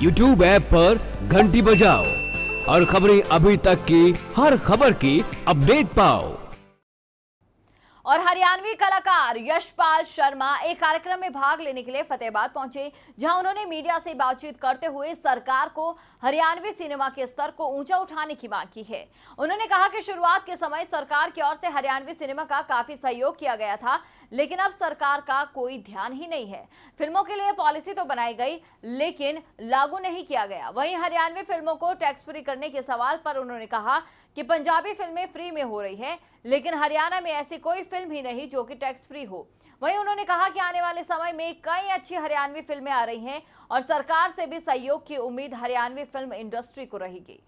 YouTube app पर घंटी बजाओ और खबरें अभी तक की, हर खबर की अपडेट पाओ। और हरियाणवी कलाकार यशपाल शर्मा एक कार्यक्रम में भाग लेने के लिए फतेहाबाद पहुँचे, जहाँ उन्होंने मीडिया से बातचीत करते हुए सरकार को हरियाणवी सिनेमा के स्तर को ऊँचा उठाने की मांग की है। उन्होंने कहा कि शुरुआत के समय सरकार की ओर से हरियाणवी सिनेमा का काफ़ी सहयोग किया गया था लेकिन अब सरकार का कोई ध्यान ही नहीं है। फ़िल्मों के लिए पॉलिसी तो बनाई गई, लेकिन लागू नहीं किया गया। वहीं हरियाणवी फ़िल्मों को टैक्स फ्री करने के सवाल पर उन्होंने कहा कि पंजाबी फ़िल्में फ्री में हो रही है, लेकिन हरियाणा में ऐसी कोई फ़िल्म ही नहीं जो कि टैक्स फ्री हो। वहीं उन्होंने कहा कि आने वाले समय में कई अच्छी हरियाणवी फ़िल्में आ रही हैं और सरकार से भी सहयोग की उम्मीद हरियाणवी फ़िल्म इंडस्ट्री को रहेगी